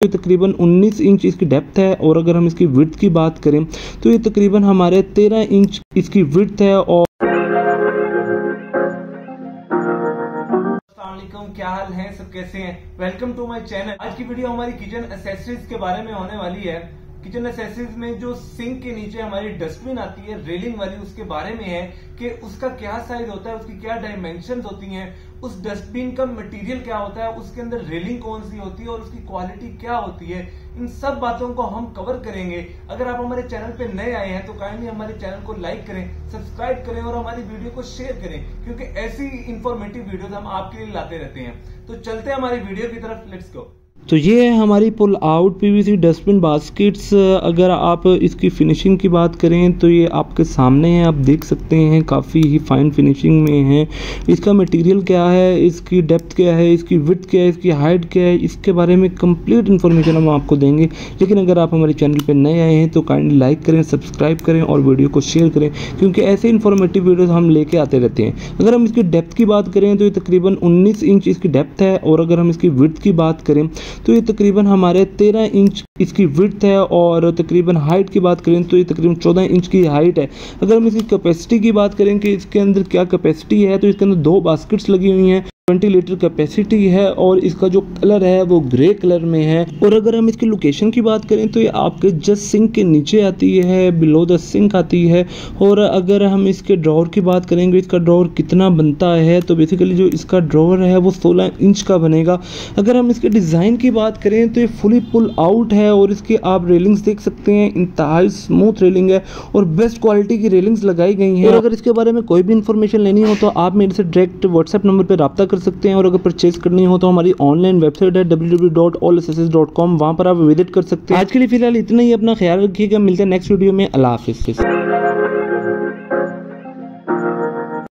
ये तकरीबन 19 इंच इसकी डेप्थ है और अगर हम इसकी विर्थ की बात करें तो ये तकरीबन हमारे 13 इंच इसकी विर्थ है और क्या हाल है? सब कैसे हैं? वेलकम टू माय चैनल आज की वीडियो हमारी किचन एसेसरीज के बारे में होने वाली है। किचन एसेसरीज में जो सिंक के नीचे हमारी डस्टबिन आती है रेलिंग वाली उसके बारे में है कि उसका क्या साइज़ होता है, उसकी क्या डायमेंशन होती हैं, उस डस्टबिन का मटेरियल क्या होता है, उसके अंदर रेलिंग कौन सी होती है और उसकी क्वालिटी क्या होती है, इन सब बातों को हम कवर करेंगे। अगर आप हमारे चैनल पे नए आए हैं तो काइंडली हमारे चैनल को लाइक करें सब्सक्राइब करें और हमारी वीडियो को शेयर करें, क्योंकि ऐसी इंफॉर्मेटिव वीडियो हम आपके लिए लाते रहते हैं। तो चलते हैं हमारी वीडियो की तरफ़ लेट्स गो तो ये है हमारी pull out PVC dustbin baskets अगर आप इसकी फिनिशिंग की बात करें तो ये आपके सामने है। आप देख सकते हैं, काफ़ी ही फाइन फिनिशिंग में है। इसका मटेरियल क्या है? इसकी डेप्थ क्या है? इसकी विथ क्या है? इसकी हाइट क्या है? इसके बारे में कंप्लीट इन्फॉर्मेशन हम आपको देंगे। लेकिन अगर आप हमारे चैनल पर नए आए हैं तो काइंडली लाइक करें सब्सक्राइब करें और वीडियो को शेयर करें। क्योंकि ऐसे इन्फॉर्मेटिव वीडियोज़ हम लेके आते रहते हैं। अगर हम इसकी डेप्थ की बात करें तो ये तकरीबन उन्नीस इंच इसकी डेप्थ है। और अगर हम इसकी विथ की बात करें तो ये तकरीबन हमारे तेरह इंच इसकी विथ है और तकरीबन हाइट की बात करें तो ये तकरीबन चौदह इंच की हाइट है। अगर हम इसकी कैपेसिटी की बात करें कि इसके अंदर क्या कैपेसिटी है तो इसके अंदर दो बास्केट्स लगी हुई हैं। ट्वेंटी लीटर कैपेसिटी है और इसका जो कलर है वो ग्रे कलर में है। और अगर हम इसकी लोकेशन की बात करें तो ये आपके जस्ट सिंक के नीचे आती है बिलो द सिंक आती है। और अगर हम इसके ड्रॉर की बात करेंगे इसका ड्रॉर कितना बनता है तो बेसिकली जो इसका ड्रॉर है वो 16 इंच का बनेगा। अगर हम इसके डिज़ाइन की बात करें तो ये फुली पुल आउट है और इसकी आप रेलिंग्स देख सकते हैं, इंतहाई स्मूथ रेलिंग है और बेस्ट क्वालिटी की रेलिंग्स लगाई गई हैं। और अगर इसके बारे में कोई भी इन्फॉर्मेशन लेनी हो तो आप मेरे से डायरेक्ट व्हाट्सएप नंबर पर रब्ता कर कर सकते हैं और अगर परचेज करनी हो तो हमारी ऑनलाइन वेबसाइट है डब्ल्यू वहाँ पर आप विज़िट कर सकते हैं। आज के लिए फ़िलहाल इतना ही, अपना ख्याल रखिएगा, मिलते हैं नेक्स्ट वीडियो में। अला हाफिज़।